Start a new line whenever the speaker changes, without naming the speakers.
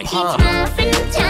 It's.